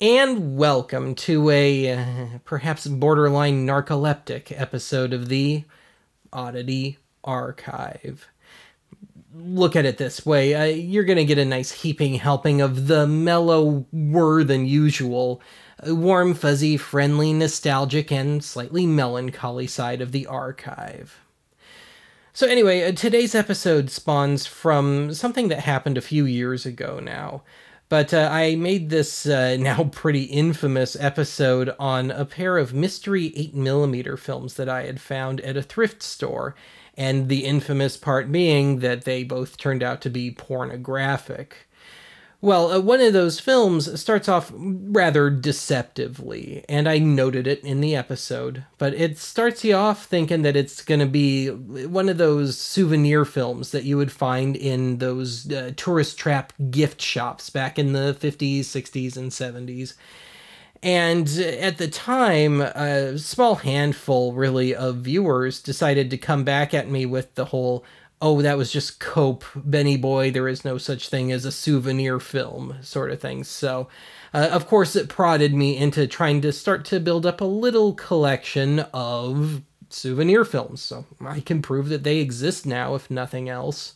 and welcome to a uh, perhaps borderline narcoleptic episode of the Oddity Archive. Look at it this way uh, you're going to get a nice heaping helping of the mellow, mellower than usual, uh, warm, fuzzy, friendly, nostalgic, and slightly melancholy side of the archive. So, anyway, uh, today's episode spawns from something that happened a few years ago now. But uh, I made this uh, now pretty infamous episode on a pair of mystery 8mm films that I had found at a thrift store, and the infamous part being that they both turned out to be pornographic. Well, uh, one of those films starts off rather deceptively, and I noted it in the episode, but it starts you off thinking that it's going to be one of those souvenir films that you would find in those uh, tourist trap gift shops back in the 50s, 60s, and 70s. And at the time, a small handful, really, of viewers decided to come back at me with the whole oh, that was just cope, Benny Boy, there is no such thing as a souvenir film, sort of thing. So, uh, of course, it prodded me into trying to start to build up a little collection of souvenir films. So I can prove that they exist now, if nothing else.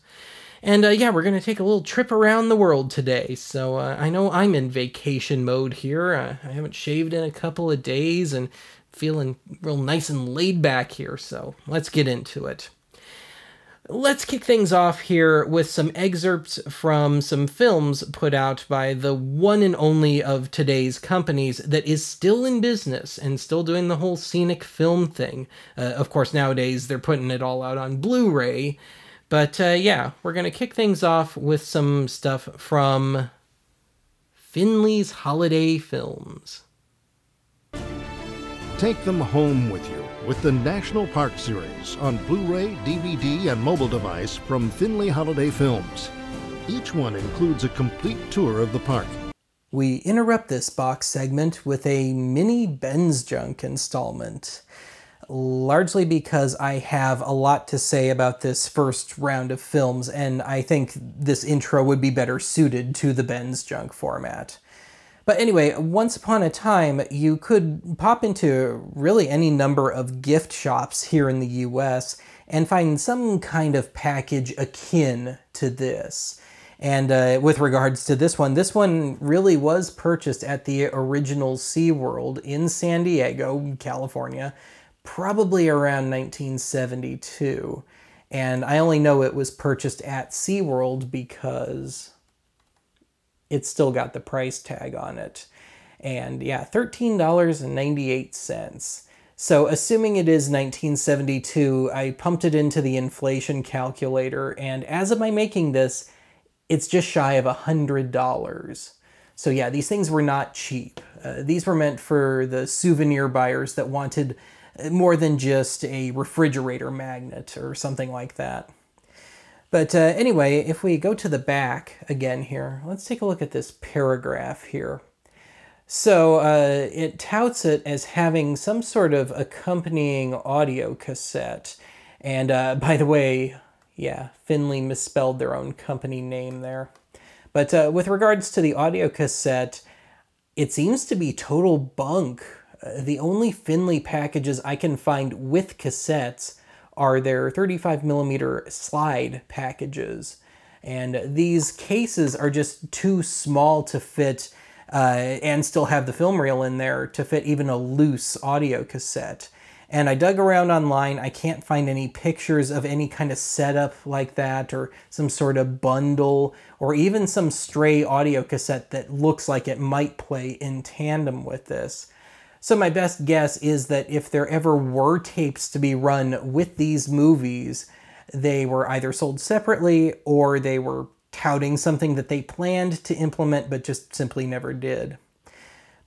And uh, yeah, we're going to take a little trip around the world today. So uh, I know I'm in vacation mode here. Uh, I haven't shaved in a couple of days and feeling real nice and laid back here. So let's get into it. Let's kick things off here with some excerpts from some films put out by the one and only of today's companies that is still in business and still doing the whole scenic film thing. Uh, of course, nowadays they're putting it all out on Blu ray. But uh, yeah, we're going to kick things off with some stuff from Finley's Holiday Films. Take them home with you with the National Park Series on Blu-ray, DVD, and mobile device from Finley Holiday Films. Each one includes a complete tour of the park. We interrupt this box segment with a mini Ben's Junk installment, largely because I have a lot to say about this first round of films, and I think this intro would be better suited to the Ben's Junk format. But anyway, once upon a time, you could pop into really any number of gift shops here in the US and find some kind of package akin to this. And uh, with regards to this one, this one really was purchased at the original SeaWorld in San Diego, California, probably around 1972. And I only know it was purchased at SeaWorld because it's still got the price tag on it. And yeah, $13.98. So assuming it is 1972, I pumped it into the inflation calculator, and as of my making this, it's just shy of $100. So yeah, these things were not cheap. Uh, these were meant for the souvenir buyers that wanted more than just a refrigerator magnet or something like that. But uh, anyway, if we go to the back again here, let's take a look at this paragraph here. So uh, it touts it as having some sort of accompanying audio cassette. And uh, by the way, yeah, Finley misspelled their own company name there. But uh, with regards to the audio cassette, it seems to be total bunk. Uh, the only Finley packages I can find with cassettes are their 35 millimeter slide packages. And these cases are just too small to fit uh, and still have the film reel in there to fit even a loose audio cassette. And I dug around online, I can't find any pictures of any kind of setup like that or some sort of bundle or even some stray audio cassette that looks like it might play in tandem with this. So my best guess is that if there ever were tapes to be run with these movies, they were either sold separately or they were touting something that they planned to implement but just simply never did.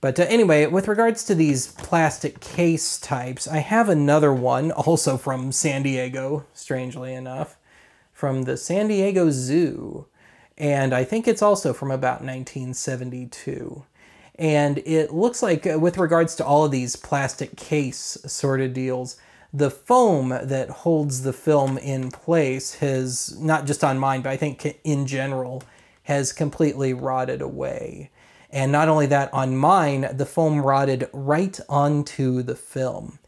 But uh, anyway, with regards to these plastic case types, I have another one, also from San Diego, strangely enough, from the San Diego Zoo. And I think it's also from about 1972. And it looks like, uh, with regards to all of these plastic case sort of deals, the foam that holds the film in place has, not just on mine, but I think in general, has completely rotted away. And not only that, on mine, the foam rotted right onto the film.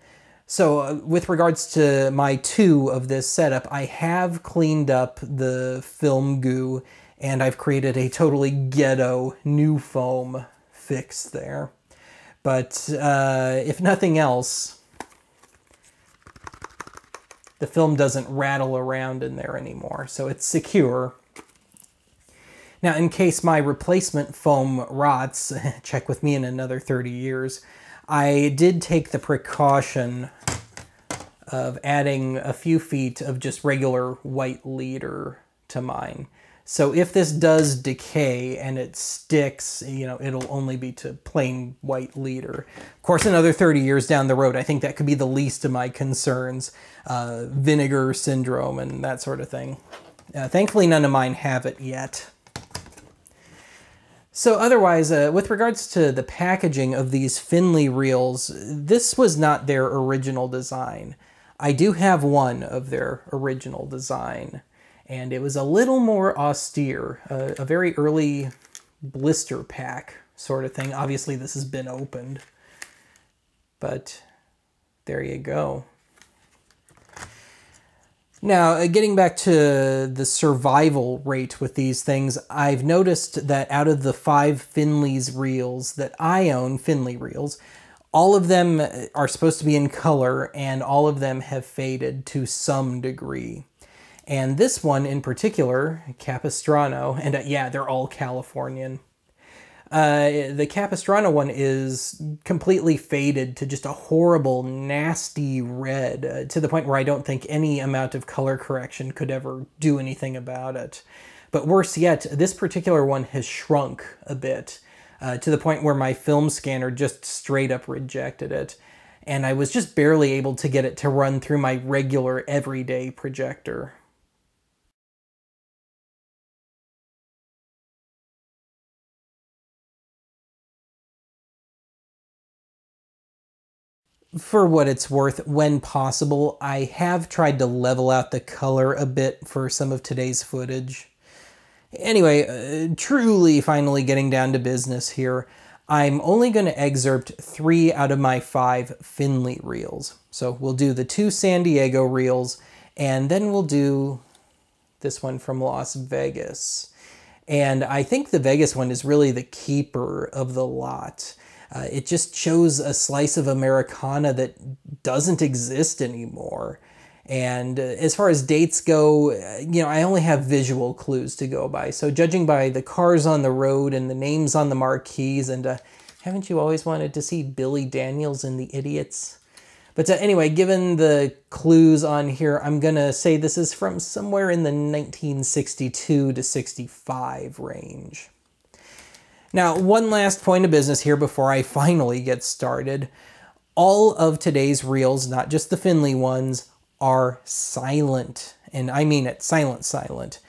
So, uh, with regards to my two of this setup, I have cleaned up the film goo and I've created a totally ghetto new foam fix there. But uh, if nothing else, the film doesn't rattle around in there anymore, so it's secure. Now, in case my replacement foam rots, check with me in another 30 years, I did take the precaution of adding a few feet of just regular white leader to mine. So if this does decay and it sticks, you know, it'll only be to plain white leader. Of course, another 30 years down the road, I think that could be the least of my concerns. Uh, vinegar syndrome and that sort of thing. Uh, thankfully, none of mine have it yet. So otherwise, uh, with regards to the packaging of these Finley reels, this was not their original design. I do have one of their original design, and it was a little more austere, a very early blister pack sort of thing. Obviously, this has been opened, but there you go. Now, uh, getting back to the survival rate with these things, I've noticed that out of the five Finley's reels that I own, Finley reels, all of them are supposed to be in color and all of them have faded to some degree. And this one in particular, Capistrano, and uh, yeah, they're all Californian. Uh, the Capistrano one is completely faded to just a horrible, nasty red, uh, to the point where I don't think any amount of color correction could ever do anything about it. But worse yet, this particular one has shrunk a bit uh, to the point where my film scanner just straight up rejected it. And I was just barely able to get it to run through my regular everyday projector. For what it's worth, when possible, I have tried to level out the color a bit for some of today's footage. Anyway, uh, truly finally getting down to business here. I'm only going to excerpt three out of my five Finley reels. So we'll do the two San Diego reels, and then we'll do this one from Las Vegas. And I think the Vegas one is really the keeper of the lot. Uh, it just shows a slice of Americana that doesn't exist anymore. And uh, as far as dates go, uh, you know, I only have visual clues to go by. So judging by the cars on the road and the names on the marquees, and uh, haven't you always wanted to see Billy Daniels and the Idiots? But uh, anyway, given the clues on here, I'm gonna say this is from somewhere in the 1962 to 65 range. Now, one last point of business here before I finally get started. All of today's reels, not just the Finley ones, are silent. And I mean it, silent, silent.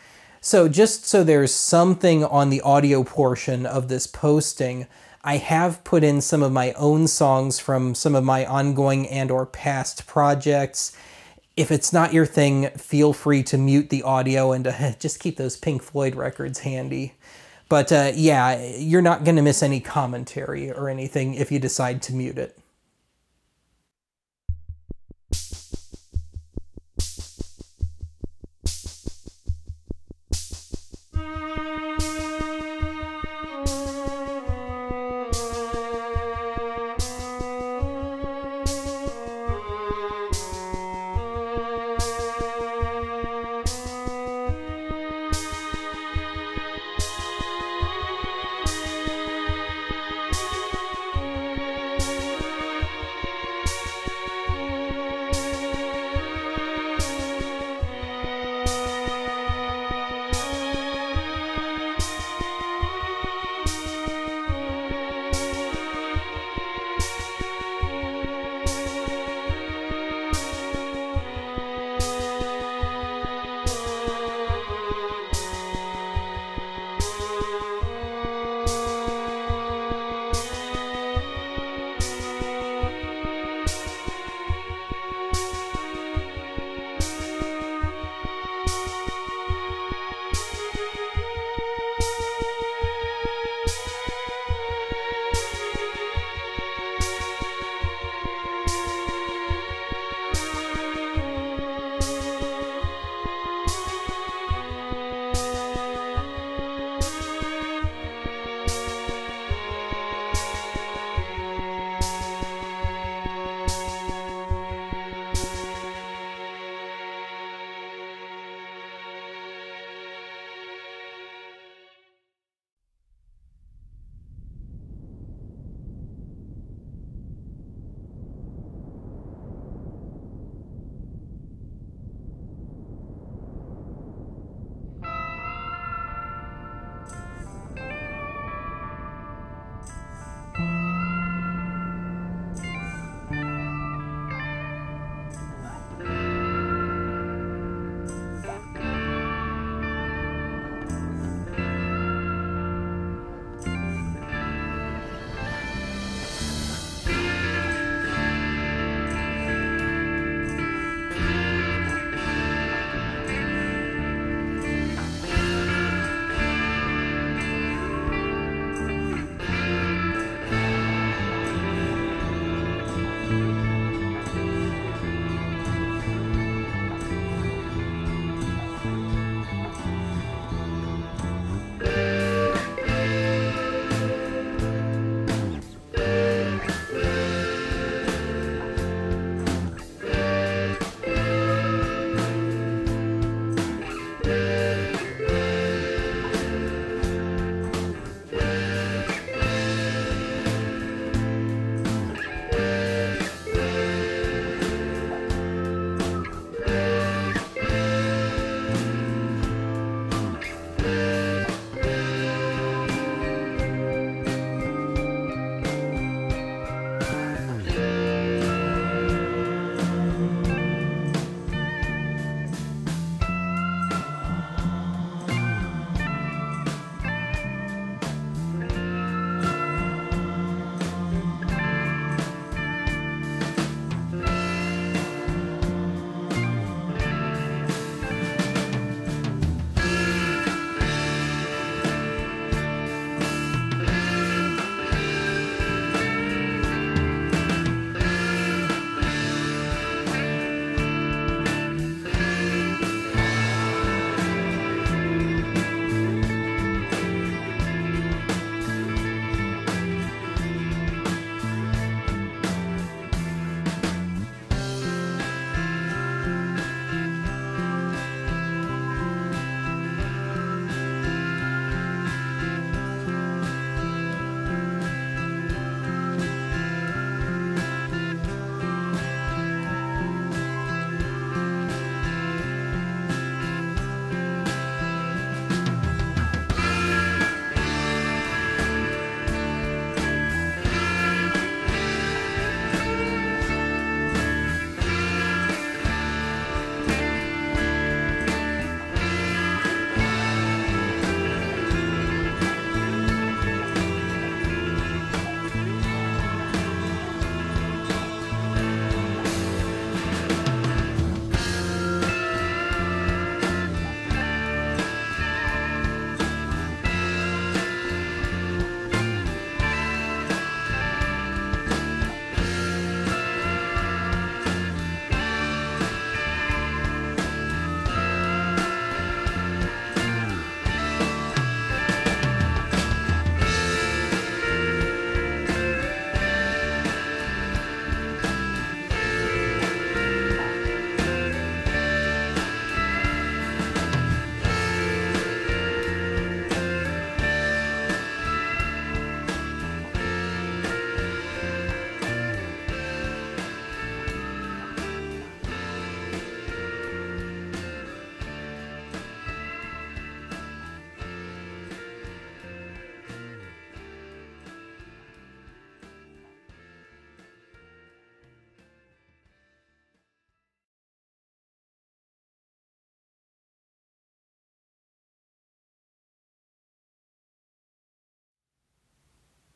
So just so there's something on the audio portion of this posting, I have put in some of my own songs from some of my ongoing and or past projects. If it's not your thing, feel free to mute the audio and uh, just keep those Pink Floyd records handy. But uh, yeah, you're not going to miss any commentary or anything if you decide to mute it.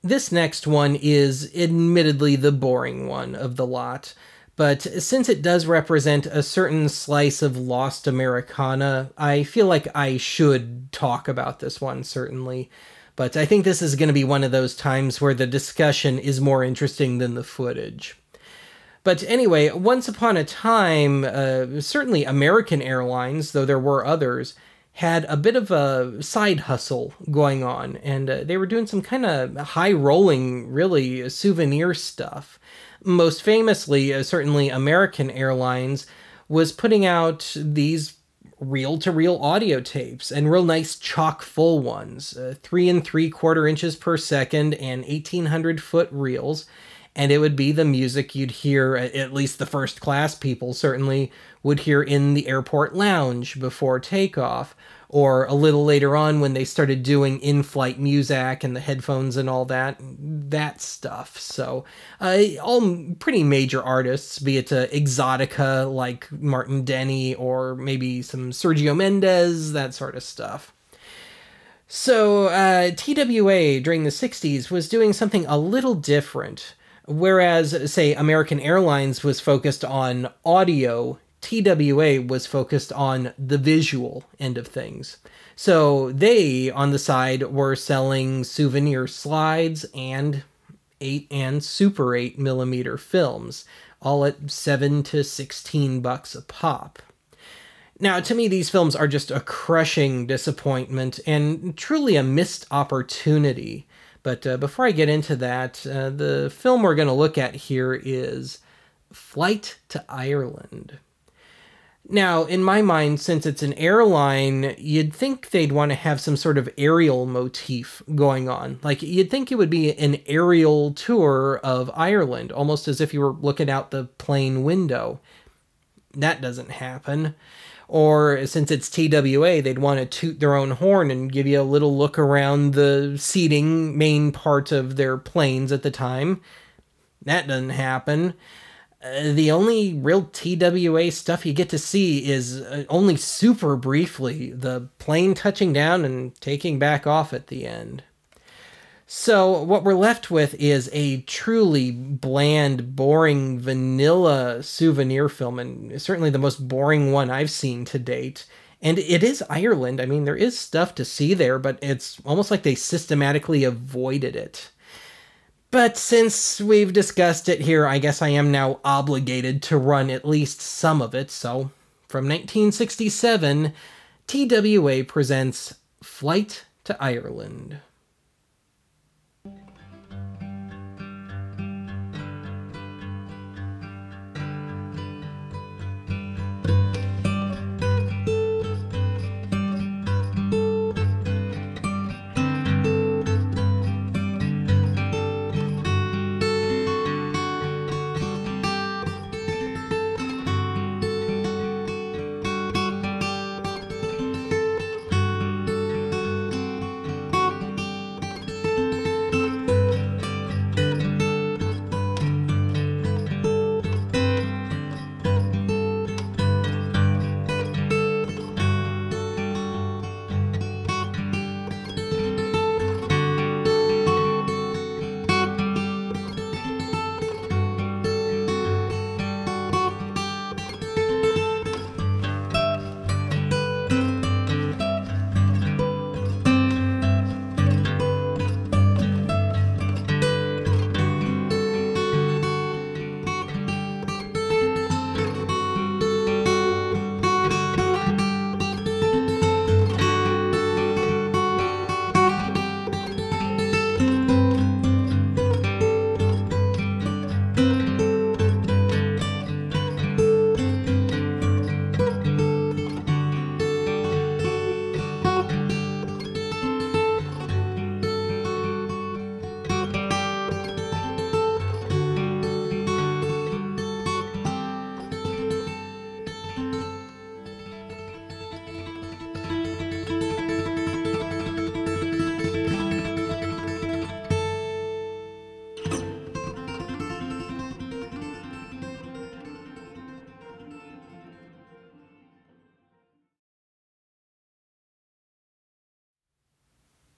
This next one is admittedly the boring one of the lot, but since it does represent a certain slice of lost Americana, I feel like I should talk about this one, certainly. But I think this is going to be one of those times where the discussion is more interesting than the footage. But anyway, once upon a time, uh, certainly American Airlines, though there were others, had a bit of a side hustle going on, and uh, they were doing some kind of high rolling, really souvenir stuff. Most famously, uh, certainly American Airlines was putting out these reel to reel audio tapes and real nice chock full ones, uh, three and three quarter inches per second and 1800 foot reels and it would be the music you'd hear at least the first class people certainly would hear in the airport lounge before takeoff or a little later on when they started doing in-flight music and the headphones and all that that stuff. So uh, all pretty major artists be it uh, exotica like martin denny or maybe some sergio mendes that sort of stuff. So uh, twa during the 60s was doing something a little different Whereas, say, American Airlines was focused on audio, TWA was focused on the visual end of things. So they, on the side, were selling souvenir slides and 8 and Super 8 millimeter films, all at 7 to 16 bucks a pop. Now, to me, these films are just a crushing disappointment and truly a missed opportunity but uh, before I get into that, uh, the film we're going to look at here is Flight to Ireland. Now, in my mind, since it's an airline, you'd think they'd want to have some sort of aerial motif going on. Like, you'd think it would be an aerial tour of Ireland, almost as if you were looking out the plane window. That doesn't happen. Or since it's TWA, they'd want to toot their own horn and give you a little look around the seating main part of their planes at the time. That doesn't happen. Uh, the only real TWA stuff you get to see is uh, only super briefly the plane touching down and taking back off at the end. So, what we're left with is a truly bland, boring, vanilla souvenir film, and certainly the most boring one I've seen to date. And it is Ireland. I mean, there is stuff to see there, but it's almost like they systematically avoided it. But since we've discussed it here, I guess I am now obligated to run at least some of it. So, from 1967, TWA presents Flight to Ireland.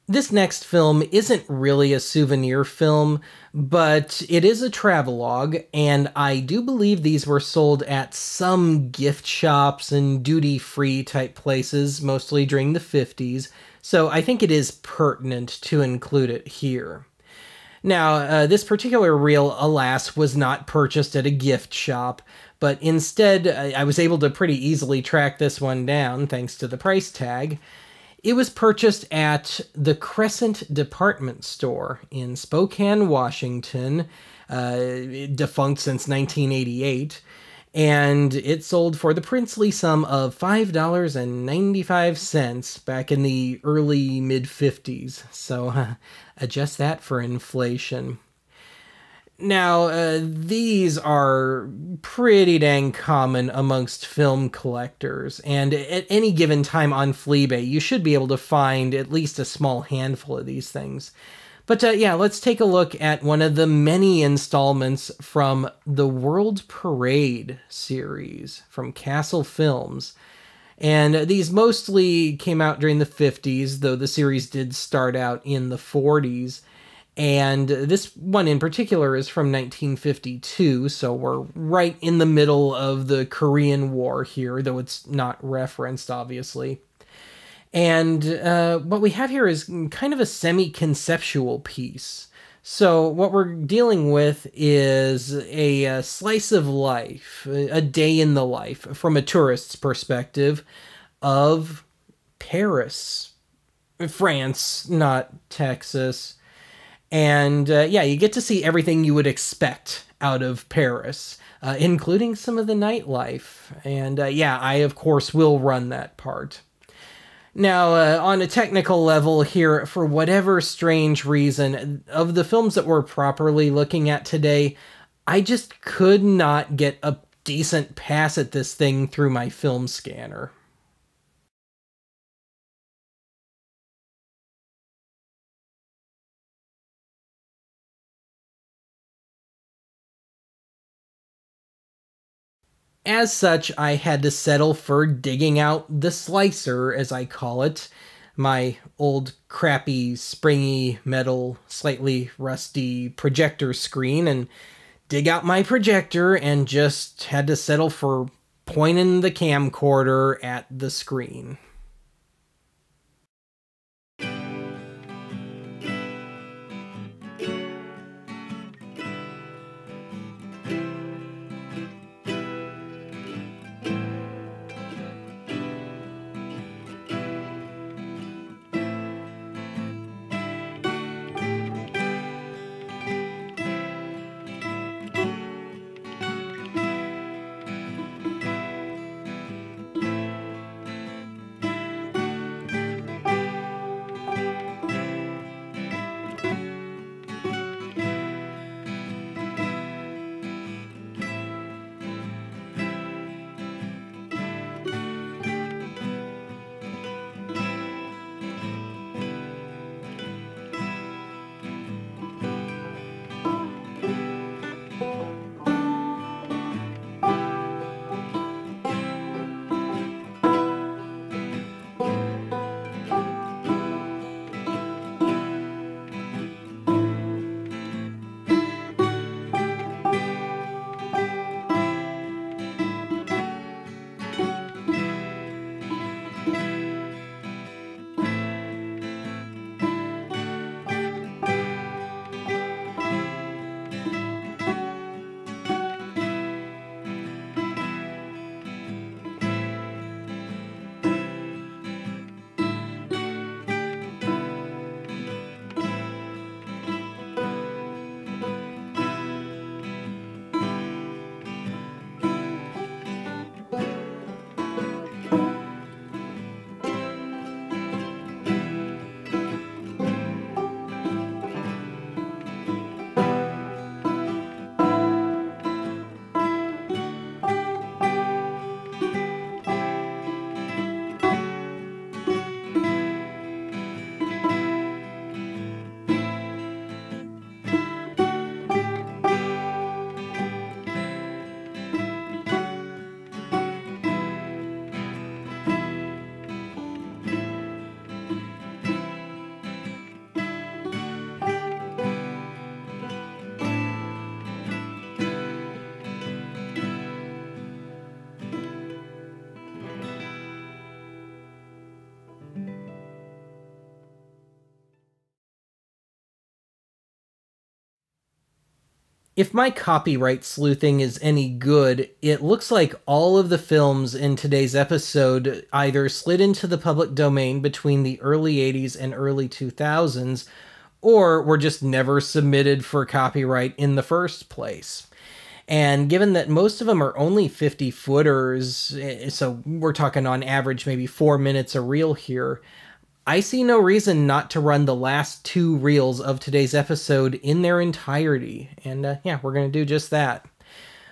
This next film isn't really a souvenir film, but it is a travelogue, and I do believe these were sold at some gift shops and duty free type places, mostly during the 50s, so I think it is pertinent to include it here. Now, uh, this particular reel, alas, was not purchased at a gift shop, but instead I, I was able to pretty easily track this one down thanks to the price tag. It was purchased at the Crescent Department Store in Spokane, Washington, uh, defunct since 1988, and it sold for the princely sum of $5.95 back in the early mid 50s. So uh, adjust that for inflation. Now, uh, these are pretty dang common amongst film collectors, and at any given time on Fleabay, you should be able to find at least a small handful of these things. But uh, yeah, let's take a look at one of the many installments from the World Parade series from Castle Films. And these mostly came out during the 50s, though the series did start out in the 40s. And this one in particular is from 1952, so we're right in the middle of the Korean War here, though it's not referenced, obviously. And uh, what we have here is kind of a semi conceptual piece. So, what we're dealing with is a, a, slice of life, a day in the life from a tourist's perspective of Paris, France, not Texas. And uh, yeah, you get to see everything you would expect out of Paris, uh, including some of the nightlife. And uh, yeah, I, of course, will run that part. Now, uh, on a technical level here, for whatever strange reason, of the films that we're properly looking at today, I just could not get a decent pass at this thing through my film scanner. As such, I had to settle for digging out the slicer, as I call it, my old crappy, springy, metal, slightly rusty projector screen, and dig out my projector and just had to settle for pointing the camcorder at the screen. If my copyright sleuthing is any good, it looks like all of the films in today's episode either slid into the public domain between the early 80s and early 2000s, or were just never submitted for copyright in the first place. And given that most of them are only 50 footers, eh, so we're talking on average maybe four minutes a reel here, I see no reason not to run the last two reels of today's episode in their entirety. And uh, yeah, we're going to do just that.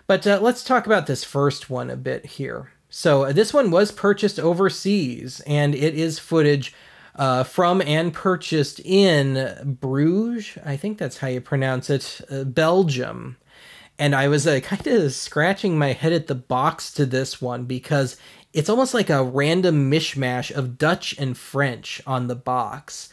But uh, let's talk about this first one a bit here. So, uh, this one was purchased overseas, and it is footage uh, from and purchased in Bruges. I think that's how you pronounce it, uh, Belgium. And I was uh, kind of scratching my head at the box to this one because it's almost like a random mishmash of Dutch and French on the box.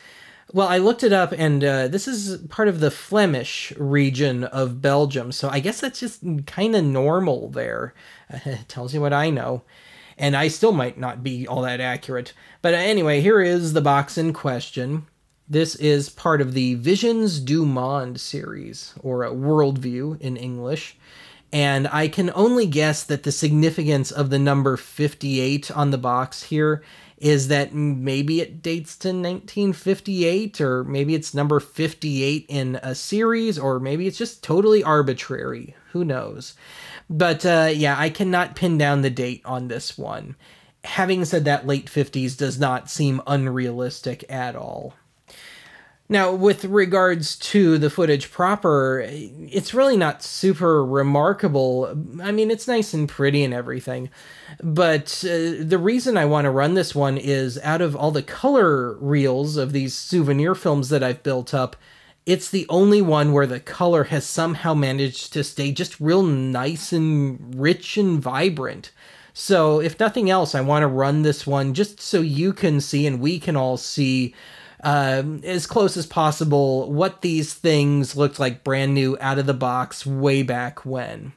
Well, I looked it up, and uh, this is part of the Flemish region of Belgium, so I guess that's just kind of normal there. tells you what I know. And I still might not be all that accurate. But anyway, here is the box in question. This is part of the Visions du Monde series, or a Worldview in English and I can only guess that the significance of the number 58 on the box here is that maybe it dates to 1958, or maybe it's number 58 in a series, or maybe it's just totally arbitrary. Who knows? But uh, yeah, I cannot pin down the date on this one. Having said that, late 50s does not seem unrealistic at all. Now, with regards to the footage proper, it's really not super remarkable. I mean, it's nice and pretty and everything. But uh, the reason I want to run this one is out of all the color reels of these souvenir films that I've built up, it's the only one where the color has somehow managed to stay just real nice and rich and vibrant. So, if nothing else, I want to run this one just so you can see and we can all see um, as close as possible what these things looked like brand new out of the box way back when.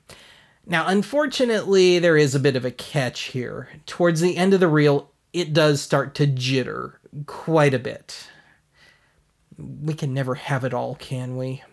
Now, unfortunately, there is a bit of a catch here. Towards the end of the reel, it does start to jitter quite a bit. We can never have it all, can we?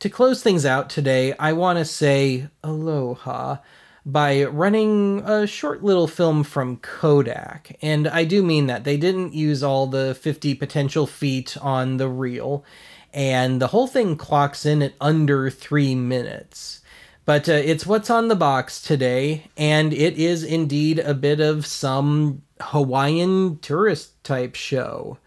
To close things out today, I want to say aloha by running a short little film from Kodak. And I do mean that. They didn't use all the 50 potential feet on the reel, and the whole thing clocks in at under three minutes. But uh, it's what's on the box today, and it is indeed a bit of some Hawaiian tourist type show.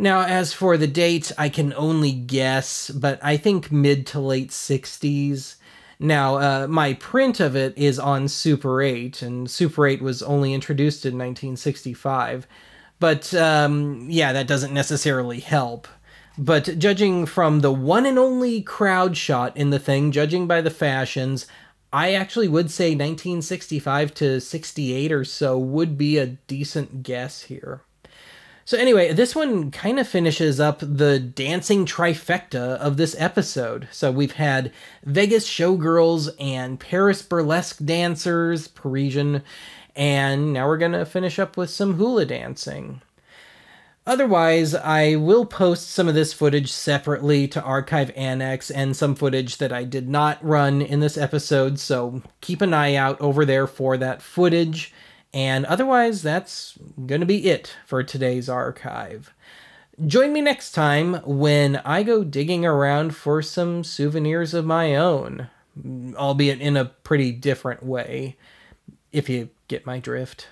Now, as for the date, I can only guess, but I think mid to late 60s. Now, uh, my print of it is on Super 8, and Super 8 was only introduced in 1965. But um, yeah, that doesn't necessarily help. But judging from the one and only crowd shot in the thing, judging by the fashions, I actually would say 1965 to 68 or so would be a decent guess here. So, anyway, this one kind of finishes up the dancing trifecta of this episode. So, we've had Vegas showgirls and Paris burlesque dancers, Parisian, and now we're going to finish up with some hula dancing. Otherwise, I will post some of this footage separately to Archive Annex and some footage that I did not run in this episode, so keep an eye out over there for that footage. And otherwise, that's going to be it for today's archive. Join me next time when I go digging around for some souvenirs of my own, albeit in a pretty different way, if you get my drift.